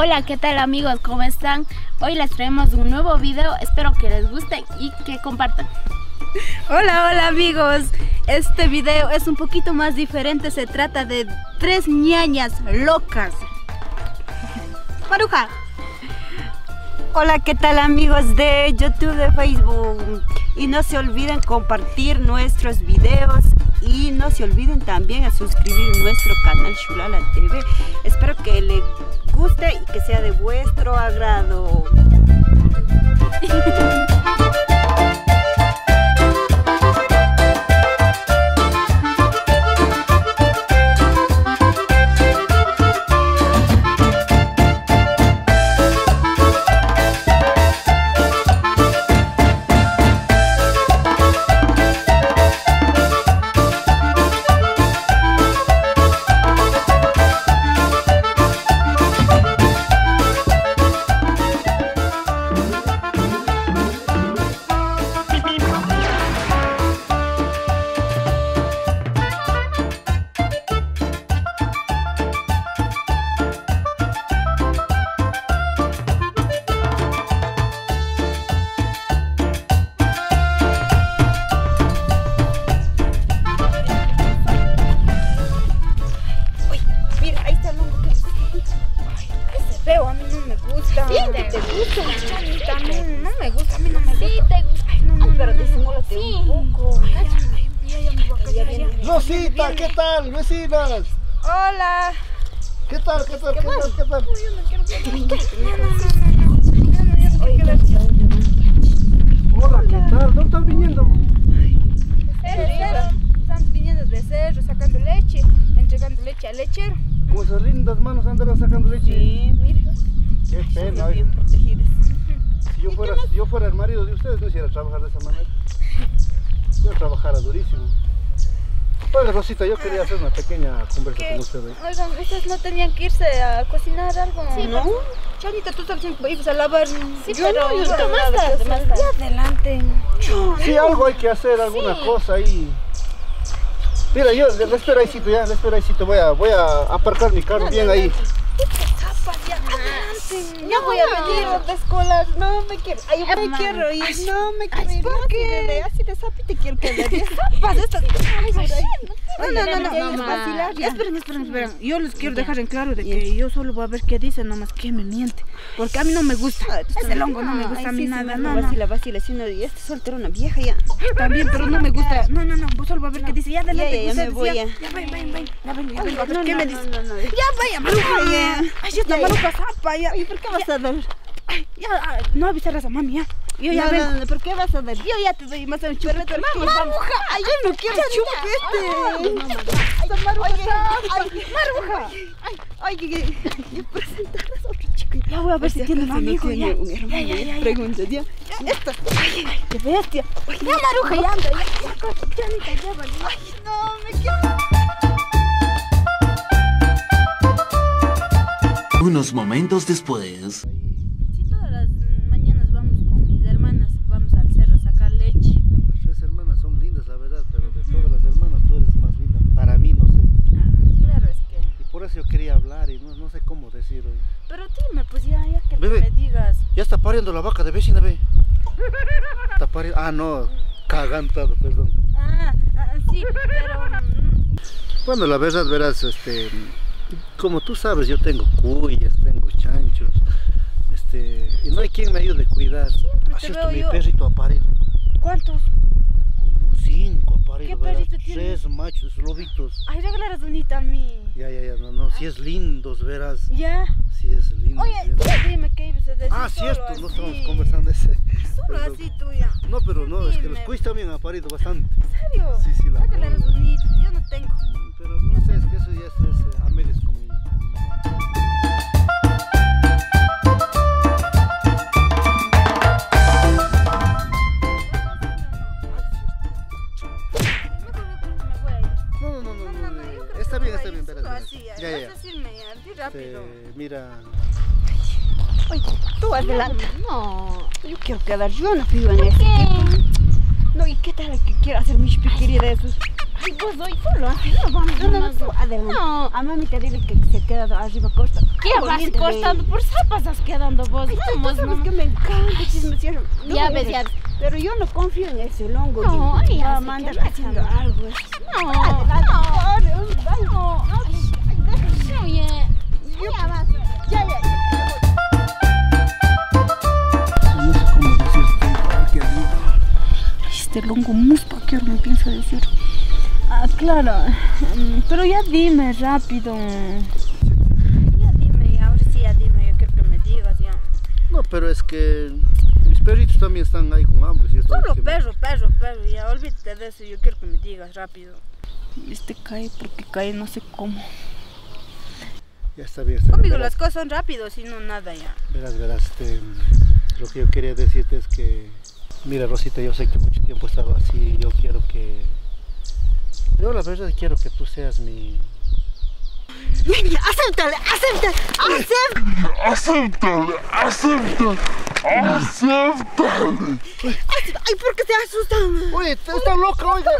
Hola, ¿qué tal amigos? ¿Cómo están? Hoy les traemos un nuevo video, espero que les guste y que compartan. Hola, hola amigos. Este video es un poquito más diferente, se trata de tres ñañas locas. Maruja. Hola, ¿qué tal amigos de YouTube, de Facebook? Y no se olviden compartir nuestros videos y no se olviden también a suscribir nuestro canal Shulala TV. Espero que les guste y que sea de vuestro agrado. Rosita, ¿qué tal? Vecinas. Hola. ¿Qué tal? ¿Qué tal? ¿Qué tal? ¿Qué tal? Hola, ¿qué tal? ¿Dónde están viniendo? Estamos viniendo de cerro, sacando leche, entregando leche al lechero. Con esas lindas manos andarán sacando leche. Sí, mira. Qué pena. Están bien protegidas. Si yo fuera, si yo fuera el marido de ustedes, no hiciera trabajar de esa manera. Yo trabajara durísimo. Oiga, Rosita, yo quería hacer una pequeña conversa ¿Qué? con ustedes. Oigan, ¿estas no tenían que irse a cocinar algo? Sí, ¿no? pues. Chanita, tú también ibas a lavar. Sí, Yo pero no, yo pero no, más nada, tarde, pues, más tarde. Ya adelante. Sí, algo hay que hacer, alguna Sí. cosa ahí. Mira, yo le, espero ahí, ya, le espero ahí, voy a, voy a aparcar mi carro bien ahí. Zapas, ya adelante. No, voy a no. venir a las escolas. No me quiero. Ay, Ay, me quiero ir. No me quiero Ay, ir. ¿por No, qué? así de- Así de zapite quiero que le dé. Zapas No, no, no, no. Es ya. Esperen, esperen, esperen. Yo les quiero dejar en claro de que yo solo voy a ver qué dice, nomás que me miente. Porque a mí no me gusta. Ese longo no me gusta a mí nada. No, no. Vacila, vacila. Si no, ya está soltera una vieja ya. También, pero no me gusta. No, no, no. Vos solo voy a ver qué dice. Ya, adelante. Ya, ya me voy, ya. Vayan, vayan, vayan. Ya, vayan, ya, vayan. A ver No, qué no, me no, dice. no, no. Ya, vaya, maruja. Ay, ya. Está maruja zapa. Ya, Ay, ¿por qué vas a dar? Ay, ya, no avisarás a mami, ya. Yo ya no, vengo. no, no, ¿por qué vas a dar? Yo ya te doy más un chupete. Maruja, ay, yo no quiero chupete. Ay, maruja, ay, maruja. Ay, ay, presentarles a otro chico. Ya voy a ver si tiene un amigo. tiene Ya, un ya, hermano, ya, ya, ya. Pregunta, ya. Esta. Qué bestia. Ya, maruja, ya anda. Ya, ya, ya, ya. Ay, no, me quiero. Unos momentos después. Si todas las mañanas vamos con mis hermanas, vamos al cerro a sacar leche. Las tres hermanas son lindas, la verdad, pero de todas las hermanas tú eres más linda. Para mí, no sé. Claro, es que. Y por eso yo no, no sé cómo decir hoy. Pero dime, pues ya, ya que Bebé. me digas. Ya está pariendo la vaca de vecina, ve. Está pariendo. Ah, no, cagantado, perdón. Ah, ah, sí, pero. mm, Bueno, la verdad, verás, este, como tú sabes, yo tengo cuyas, tengo chanchos, este, y no hay quien me ayude a cuidar. Siempre Así es mi yo. perrito ha parido, ¿Cuántos? Parido, ¿Qué perrito tiene? tres machos, lobitos. Ay, regalarás unita a mí. Ya, ya, ya, no, no, si es lindos, verás, Ya. si es lindo. Oye, ya dime qué ibas a decir. Ah, cierto, no así. estamos conversando ese. Solo Perdón. así tuya. No, pero no, es que los Dime. cuis también ha parido bastante. ¿En serio? Sí, sí, la Regalarás unita. Yo no tengo. Pero no sé, es que eso ya es, es, eh, a medias con está bien, espera. Así, Ya, ya, ya. vas a decirme, ya, di rápido. Este, mira, Oye, tú adelante. No. Yo quiero quedar, yo no pido en ese. No, ¿y qué tal que quiero hacer mis piquerías de esos? Ay, hoy solo así no vamos No, no, tú adelante. No. A mami te dile que se queda arriba costa. ¿Qué vas cortando? Por zapas estás quedando vos. Tú sabes no. que me encanta. No Ya ves, ya. Pero yo no confío en ese longo. No, y ya va a mandar haciendo algo. No, no. No, no. Oye, ya vas. Ya, ya, ya. No. Ay. Este longo muspa, ¿qué hora me piensa decir? Ah, claro. Mm, Pero ya dime rápido. Ya dime, ya, ahora sí, ya dime. Yo quiero que me digas ya. No, pero es que mis perritos también están ahí con hambre. si estaba Solo perro, perro, perro. Ya, olvídate de eso. Yo quiero que me digas rápido. Este cae porque cae no sé cómo. Ya está bien. está bien. Conmigo Verás, las cosas son rápido, si no nada ya. verás, verás, este, lo que yo quería decirte es que, mira Rosita, yo sé que mucho tiempo he estado así, yo quiero que, yo la verdad quiero que tú seas mi, Acéptale, acéptale, acéptale. Ay, ¿por qué te asustan? Oye, está loca, oiga.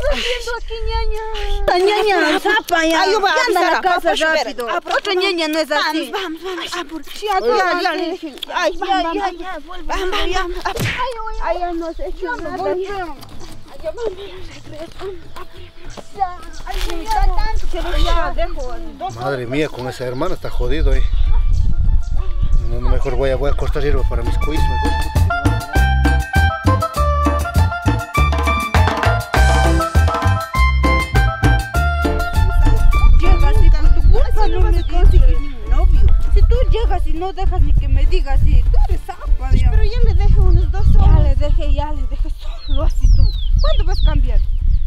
La ñaña, zapa ya. Ay, yo voy a Ya anda avisar la a casa rápido. Otra ñaña no es así. Vamos, vamos, vamos. Por- Ya, Ya. Ay, Ya, ya, ya, vuelve. Vamos, vamos. Ay, ya no sé hecho nada. Ya, dejo. Madre mía, con esa hermana está jodido, eh. No, no, mejor voy a, voy a cortar hierba para mis cuis, mejor. Llegas y por tu culpa no me consigues ni un novio. Si tú llegas y no dejas ni que me digas así, tú eres zapa ya. Pero ya le dejé unos dos Ya horas. le dejé, ya le dejé solo así tú. ¿Cuándo vas a cambiar?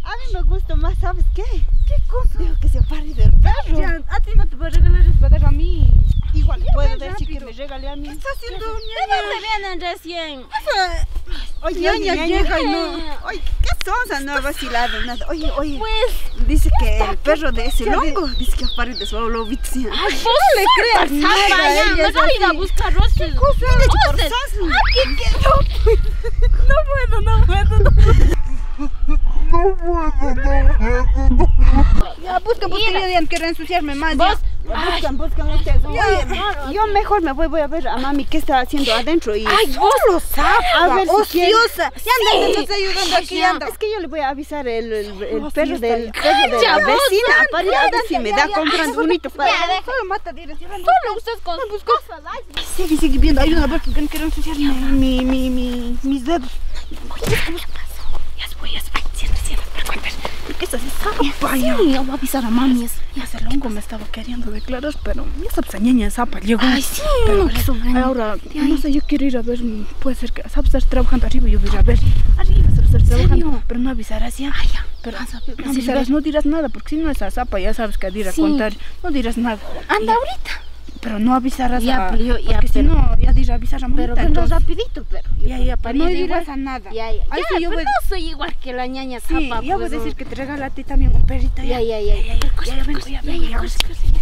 A mí me gusta más, ¿sabes qué? ¿Qué cosa? Digo que se pare del perro. Ya, a ti no te voy a regalar, voy a a mí. Igual Ya, puedo decir que rápido. me regale a mí. ¿Qué está haciendo ¿De ñaña? dónde vienen recién? Oye, Ñaña llega y no. Oye, ¿qué sonsa? No ha vacilado nada. Oye, oye. Pues, Dice que el perro de ese longo dice que aparece su lobito. ay, vos le creas nada, ella es Mejor ir a buscar rosas. Leche por Rosas. sas. Ya, busca, busca, ya, ya, quiero ensuciarme más. Vos. Buscan, buscan ustedes. Oye, yo mejor me voy, voy a ver a mami qué está haciendo adentro y ay, vos lo sabes. a ver si quiere. ociosa. Ya anda, te estás ayudando aquí, anda. Es que yo le voy a avisar el, el, el Oh, perro del perro de la vecina para ir a ver si me da comprando bonito para. Solo mata dirección. Solo usted con sus cosas. ay. Sigue, sigue viendo, ayuda, porque no quiero ensuciarme mi, mi, mi, mis dedos. Ya ¿Qué estás haciendo? Sí, yo voy a avisar a mami. es- Ya ese longo me estaba queriendo declarar, pero esa ñaña zapa llegó. Ay, sí, pero no ahora, no sé, yo quiero ir a ver, puede ser que, sabes, estar trabajando arriba yo voy a ir a ver. Arriba, sabes, estar trabajando, serio? pero no avisarás ya. Ay, ya. Pero a- no a avisarás, no dirás nada, porque si no esa zapa ya sabes que ir a Sí. contar, no dirás nada. Anda Ya, ahorita. Pero no avisarás Ya, a, yo- ya, porque si no, ya dirás avisar a Pero vendrás entonces- rapidito, pero. Ya, ya, para no igual. a nada. Ya, ya. Ahí Ya, sí yo pero voy- no soy igual que la ñaña Sí, zapa. ya voy a pues, decir que te regala a ti también un perrito. Ya, ya, ya, ya. Ya, Ya, ya ya ya corse, vengo. corse, ya. ¿Quién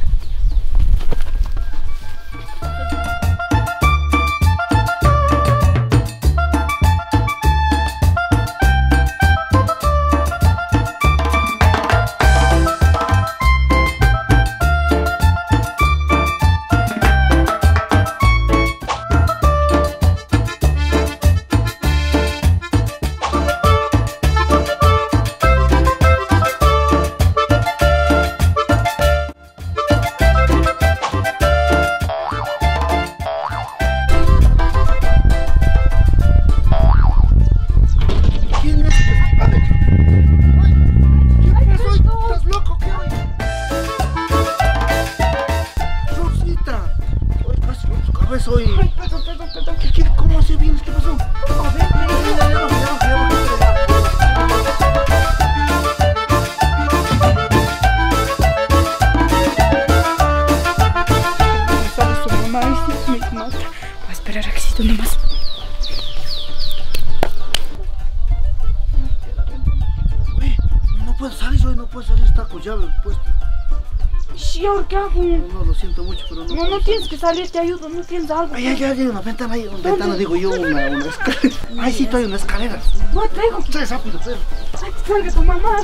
tú nomás. No, puedo salir no puedo salir, está con llave puesta. ¿Y ahora qué hago? No, lo siento mucho, pero no. No, no tienes que salir, te ayudo, no tienes algo. Ay, ay, ay, hay una ventana ahí, una ventana, digo yo, una, una escalera. Ay, sí, hay una escalera. No traigo. Traes rápido, pero. Ay, salga tu mamá.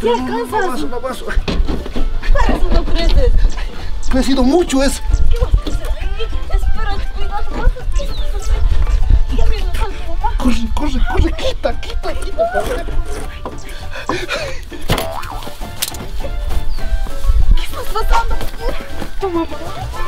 Sí, alcanzas. No, no, vaso. Para eso no creces. Ha crecido mucho eso. ¿Qué vas a hacer? Espera, cuidado, más así. Ya me lo falta, mamá. Corre, corre, corre, quita, quita, quita. ver. ¿Qué estás pasando? Toma, mamá.